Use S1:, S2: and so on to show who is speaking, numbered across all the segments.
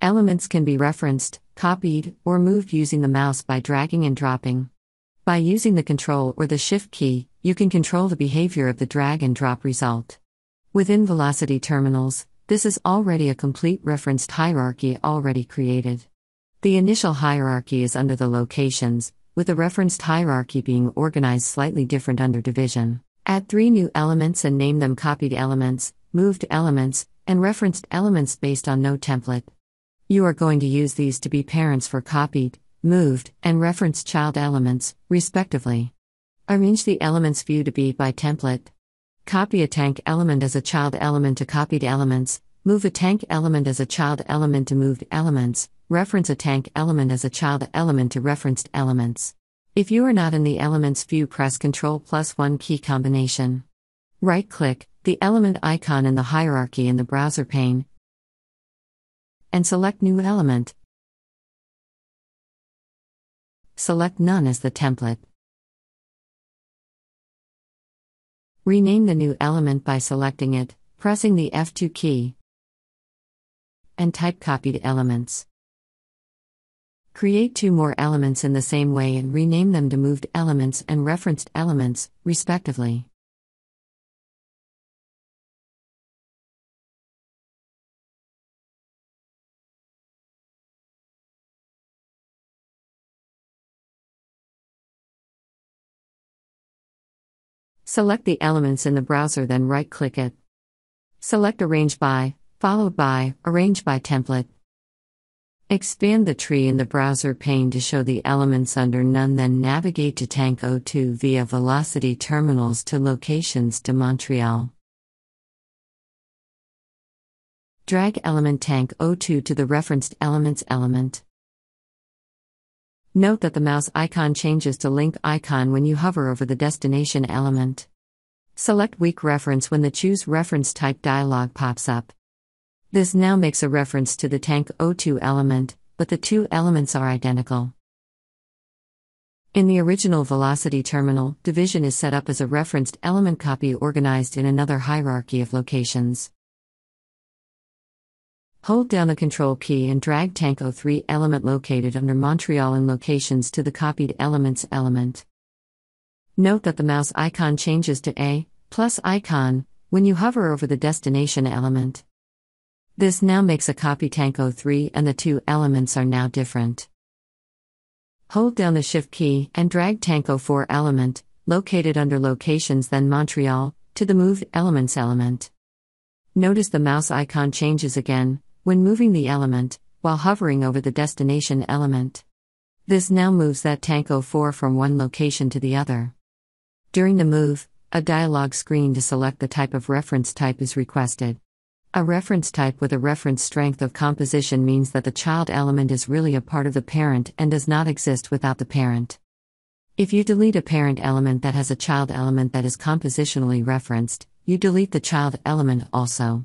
S1: Elements can be referenced, copied, or moved using the mouse by dragging and dropping. By using the Control or the Shift key, you can control the behavior of the drag and drop result. Within Velocity terminals, this is already a complete referenced hierarchy already created. The initial hierarchy is under the locations, with the referenced hierarchy being organized slightly different under division. Add three new elements and name them copied elements, moved elements, and referenced elements based on no template. You are going to use these to be parents for copied, moved, and referenced child elements, respectively. Arrange the elements view to be by template. Copy a tank element as a child element to copied elements, move a tank element as a child element to moved elements, reference a tank element as a child element to referenced elements. If you are not in the elements view, press Ctrl plus 1 key combination. Right click the element icon in the hierarchy in the browser pane, and select New Element. Select None as the template. Rename the new element by selecting it, pressing the F2 key, and type copied elements. Create two more elements in the same way and rename them to moved elements and referenced elements, respectively. Select the elements in the browser, then right click it. Select Arrange by, followed by Arrange by template. Expand the tree in the browser pane to show the elements under None, then navigate to Tank O2 via Velocity terminals to locations to Montreal. Drag element Tank O2 to the referenced elements element. Note that the mouse icon changes to link icon when you hover over the destination element. Select weak reference when the Choose Reference Type dialog pops up. This now makes a reference to the Tank O2 element, but the two elements are identical. In the original Velocity terminal, division is set up as a referenced element copy organized in another hierarchy of locations. Hold down the Control key and drag Tank O3 element located under Montreal in locations to the copied elements element. Note that the mouse icon changes to A plus icon when you hover over the destination element. This now makes a copy Tank O3 and the two elements are now different. Hold down the Shift key and drag Tank O4 element, located under locations then Montreal, to the moved elements element. Notice the mouse icon changes again, when moving the element, while hovering over the destination element. This now moves that Tank 04 from one location to the other. During the move, a dialog screen to select the type of reference type is requested. A reference type with a reference strength of composition means that the child element is really a part of the parent and does not exist without the parent. If you delete a parent element that has a child element that is compositionally referenced, you delete the child element also.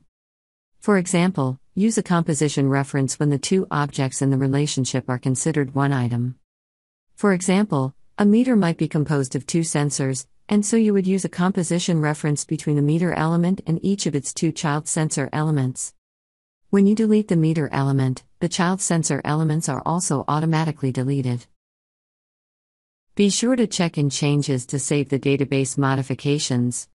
S1: For example, use a composition reference when the two objects in the relationship are considered one item. For example, a meter might be composed of two sensors, and so you would use a composition reference between the meter element and each of its two child sensor elements. When you delete the meter element, the child sensor elements are also automatically deleted. Be sure to check in changes to save the database modifications.